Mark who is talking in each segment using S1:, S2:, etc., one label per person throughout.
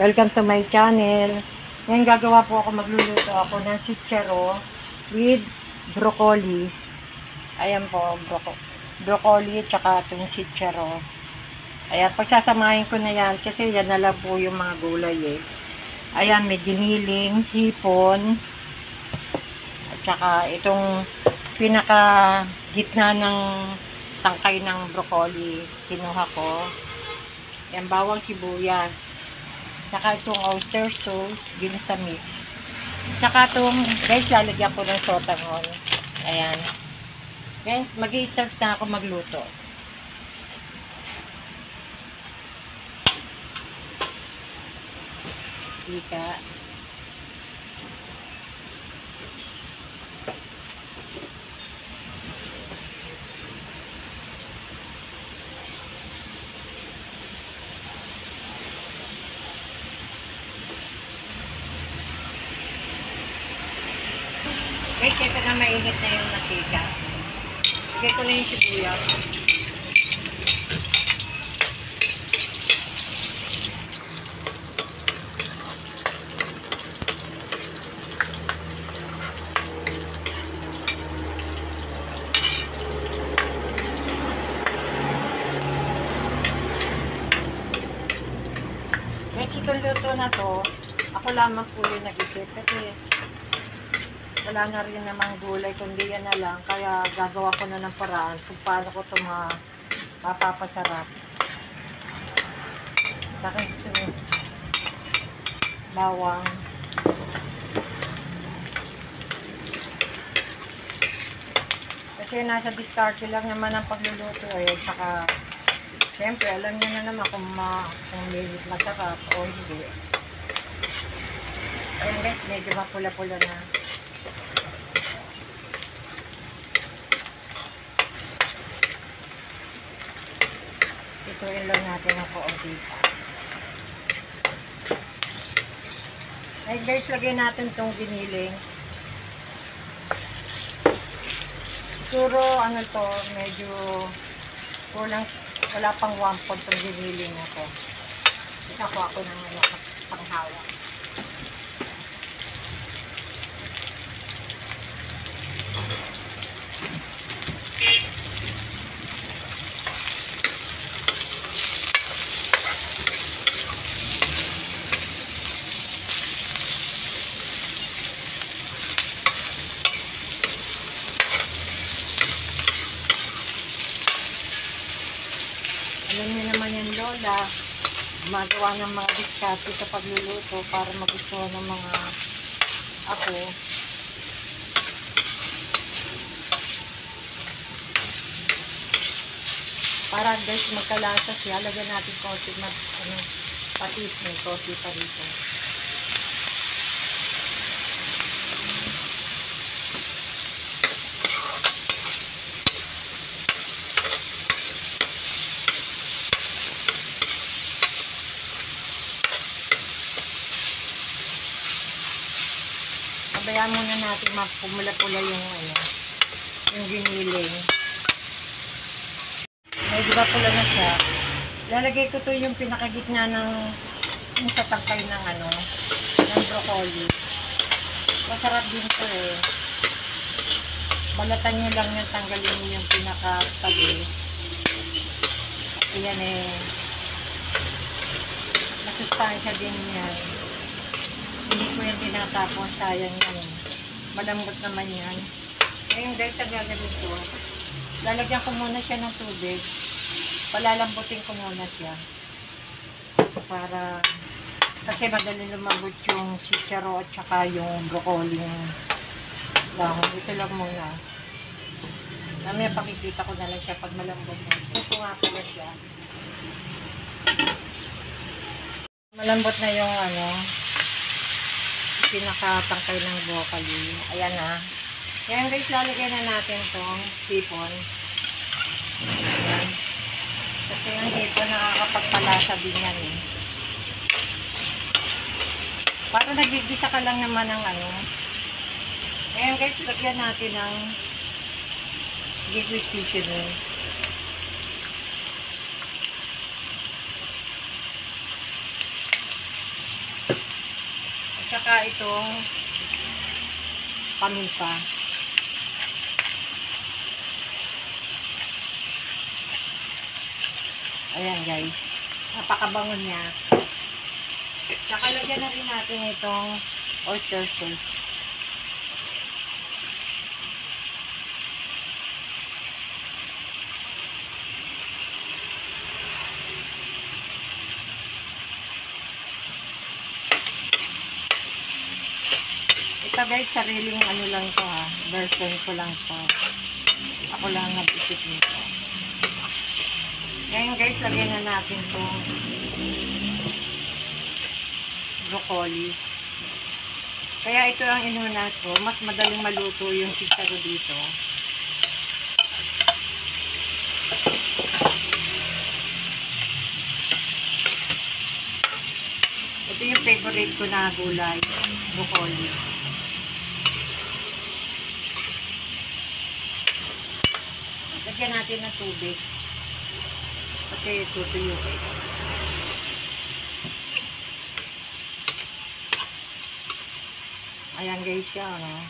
S1: Welcome to my channel. Ngayon gagawa po ako, magluluto ako ng sitsaro with broccoli. Ayan po, broco broccoli tsaka itong sitsaro. Ayan, pagsasamahin ko na yan kasi yan na lang po yung mga gulay eh. Ayan, may giniling, hipon, at saka itong pinaka gitna ng tangkay ng broccoli kinuha ko. Yan, bawang sibuyas. Tsaka itong oyster sauce, ginisa mix. Tsaka itong, guys, lalagyan ko ng sotangon. Ayan. Guys, mag start na ako magluto. Ika. Ito na yung matika. Sige ko na yung sibuyas. Guys, itong luto na to, ako lamang po yung nag-isip kasi wala na rin namang gulay kundi yan na lang. Kaya gagawa ko na ng paraan kung paano ko ito ma mapapasarap. Saka ito bawang. Kasi nasa diskarte lang naman ang pagluluto eh. Saka syempre alam niyo na naman kung, ma, kung may masarap o hindi. Ayun guys medyo mapula-pula na Ituin lang natin ang kaunti pa. Ay guys, lagyan natin itong giniling. Siguro ano to, medyo kulang, wala pang 1 pod itong giniling na to. Ko ako ng ano, panghawak. Alam niyo naman yan, Lola. Gumagawa ng mga diskarte sa pagluluto para magustuhan ng mga ako. Para guys, magkalasa siya, lagyan natin konti na ano, patis may konti pa rito. Pabayaan muna natin mapumula-pula yung ano, yung giniling. Medyo ba pula na siya. Lalagay ko to yung pinakagitna ng yung sa tangkay ng ano, ng broccoli. Masarap din to eh. Balatan nyo lang yan, tanggalin nyo yung pinakatabi. Ayan eh. Masustansya din yan. Hindi ko yan tinatapon, sayang yan. Malambot naman yan. Ngayon guys, ang gagawin ko, lalagyan ko muna siya ng tubig. Palalambutin ko muna siya. Para, kasi madali lumambot yung chicharo at saka yung broccoli yung dahon. Ito lang muna. Mamaya pakikita ko na lang siya pag malambot na. Ito nga pala siya. Malambot na yung ano, pinakatangkay ng broccoli. Ayan na. Ayan guys, lalagyan na natin tong hipon. Ayan. Kasi yung hipon nakakapagpalasa din yan eh. Para nagigisa ka lang naman ng ano. Ayan guys, lagyan natin ng liquid seasoning. Tsaka itong paminta. Ayan guys. Napakabango niya. Tsaka lagyan na rin natin itong oyster sauce. Ito guys, sariling ano lang to ha. Version ko lang to. Ako lang nag-isip nito. Ngayon guys, lagyan na natin tong broccoli. Kaya ito ang inuna ko. Mas madaling maluto yung chicharo dito. Ito yung favorite ko na gulay. Broccoli. Lagyan natin ng tubig. Kasi tutuyo eh. Ayan guys siya, ano.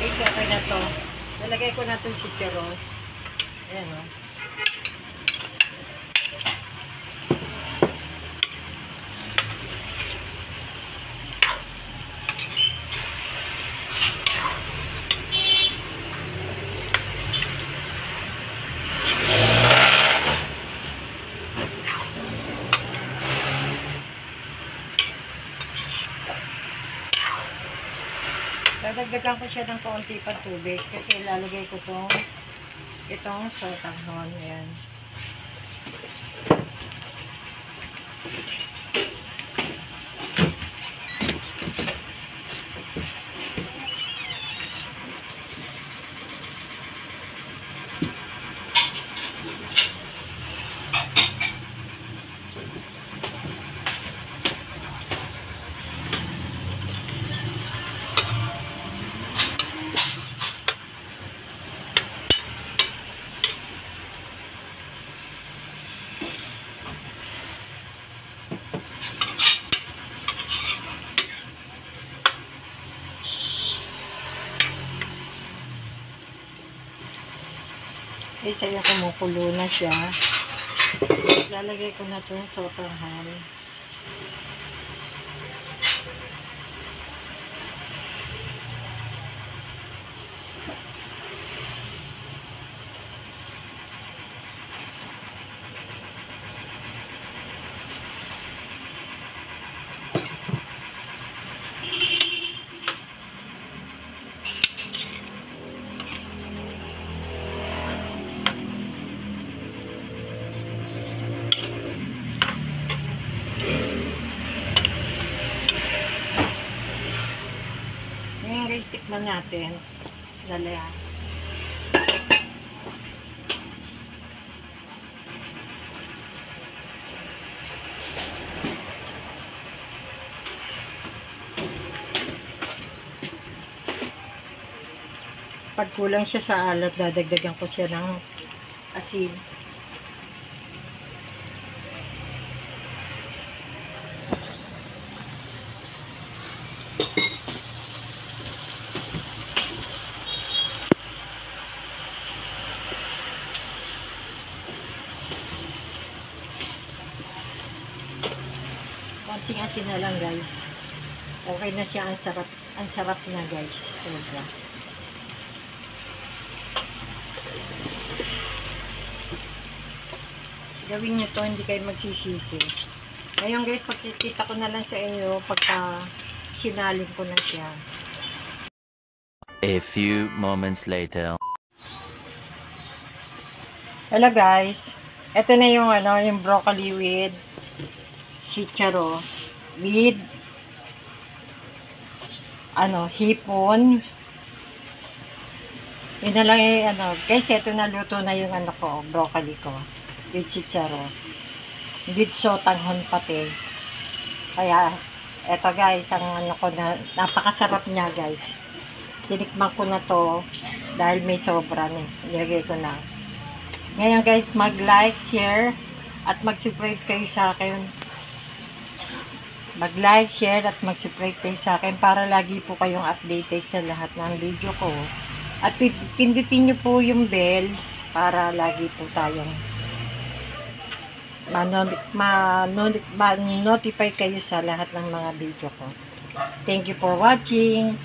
S1: Guys, okay na to. Nalagay ko na itong chicharon. Ayan, oh. Dadagdagan ko siya ng kaunti pang tubig kasi lalagay ko tong itong sotanghon. Ayan. Isa yung kumukulo na siya. Lalagay ko na itong sotanghon. Ngayon guys, tikman natin. Dali ah. Pag kulang siya sa alat, dadagdagan ko siya ng asin. Asin na lang guys. Okay na siya. Ang sarap, ang sarap na guys. Sobra. Gawin nyo to, hindi kayo magsisisi. Ngayon guys, pagkikita ko na lang sa inyo pagka sinalin ko na siya.
S2: A few moments later.
S1: Hello guys. Ito na yung ano, yung broccoli with chicharo with ano, hipon. Yun na lang yung ano, guys, ito na luto na yung ano ko, broccoli ko with chicharo. With sotanghon pati. Kaya, eto guys, ang ano ko na, napakasarap niya guys. tinikman ko na to dahil may sobra na. Nilagay ko na. Ngayon guys, mag-like, share, at mag-subscribe kayo sa akin. Mag-like, share, at mag-subscribe kayo sa akin para lagi po kayong updated sa lahat ng video ko. At pin- pindutin nyo po yung bell para lagi po tayong ma-notify ma- ma- notify kayo sa lahat ng mga video ko. Thank you for watching.